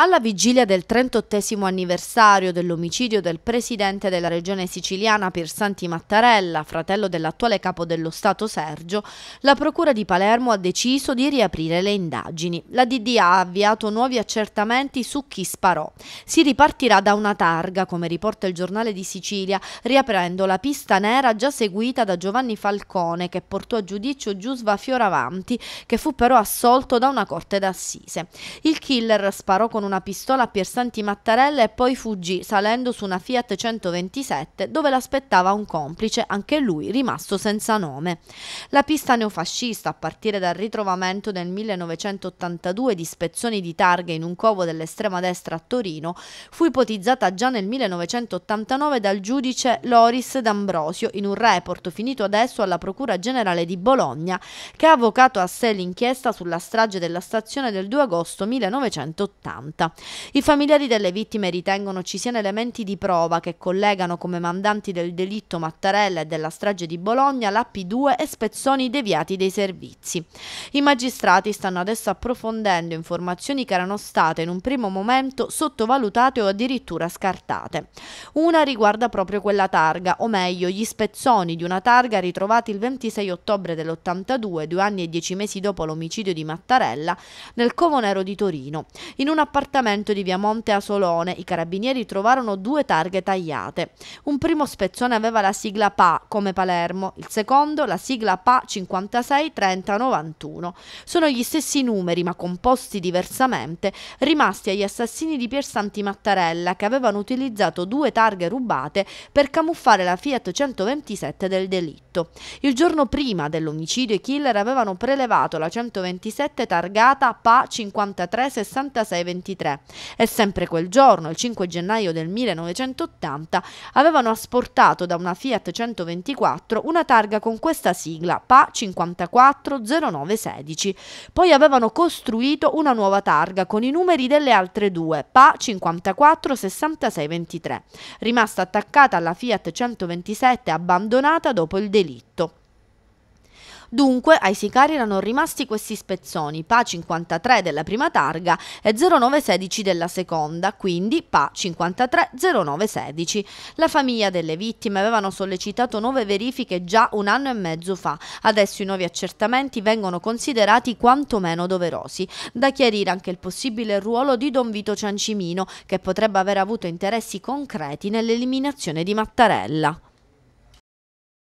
Alla vigilia del 38 anniversario dell'omicidio del presidente della regione siciliana Piersanti Mattarella, fratello dell'attuale capo dello Stato Sergio, la Procura di Palermo ha deciso di riaprire le indagini. La DDA ha avviato nuovi accertamenti su chi sparò. Si ripartirà da una targa, come riporta il giornale di Sicilia, riaprendo la pista nera già seguita da Giovanni Falcone, che portò a giudizio Giusva Fioravanti, che fu però assolto da una corte d'assise. Il killer sparò con una pistola a Piersanti Mattarella e poi fuggì salendo su una Fiat 127 dove l'aspettava un complice, anche lui rimasto senza nome. La pista neofascista, a partire dal ritrovamento nel 1982 di spezzoni di targhe in un covo dell'estrema destra a Torino, fu ipotizzata già nel 1989 dal giudice Loris D'Ambrosio in un report finito adesso alla Procura Generale di Bologna, che ha avvocato a sé l'inchiesta sulla strage della stazione del 2 agosto 1980. 1980. I familiari delle vittime ritengono ci siano elementi di prova che collegano come mandanti del delitto Mattarella e della strage di Bologna l'AP2 e spezzoni deviati dei servizi. I magistrati stanno adesso approfondendo informazioni che erano state in un primo momento sottovalutate o addirittura scartate. Una riguarda proprio quella targa, o meglio gli spezzoni di una targa ritrovati il 26 ottobre dell'82, due anni e dieci mesi dopo l'omicidio di Mattarella, nel Covo Nero di Torino, in un appartamento appartamento di via Monte Asolone i carabinieri trovarono due targhe tagliate. Un primo spezzone aveva la sigla PA come Palermo, il secondo la sigla PA 563091. Sono gli stessi numeri, ma composti diversamente, rimasti agli assassini di Piersanti Mattarella che avevano utilizzato due targhe rubate per camuffare la Fiat 127 del delitto. Il giorno prima dell'omicidio i killer avevano prelevato la 127 targata PA 536623 2023 e sempre quel giorno, il 5 gennaio del 1980, avevano asportato da una Fiat 124 una targa con questa sigla PA 540916. Poi avevano costruito una nuova targa con i numeri delle altre due PA 546623, rimasta attaccata alla Fiat 127 abbandonata dopo il delitto. Dunque ai sicari erano rimasti questi spezzoni PA 53 della prima targa e 0916 della seconda, quindi PA 53 0916. La famiglia delle vittime avevano sollecitato nuove verifiche già un anno e mezzo fa. Adesso i nuovi accertamenti vengono considerati quantomeno doverosi. Da chiarire anche il possibile ruolo di Don Vito Ciancimino, che potrebbe aver avuto interessi concreti nell'eliminazione di Mattarella.